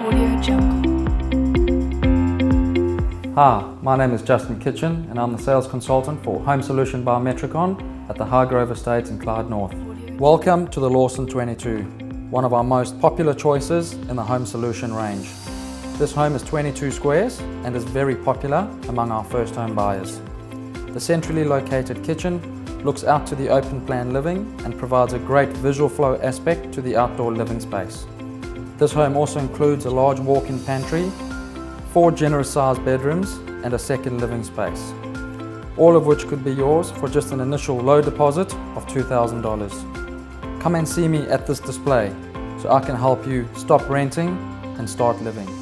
Audio Jungle. Hi, my name is Justin Kitchen and I'm the sales consultant for Homesolution by Metricon at the Highgrove Estate in Clyde North. Welcome to the Lawson 22, one of our most popular choices in the Homesolution range. This home is 22 squares and is very popular among our first home buyers. The centrally located kitchen looks out to the open plan living and provides a great visual flow aspect to the outdoor living space. This home also includes a large walk-in pantry, four generous sized bedrooms and a second living space. All of which could be yours for just an initial low deposit of $2,000. Come and see me at this display so I can help you stop renting and start living.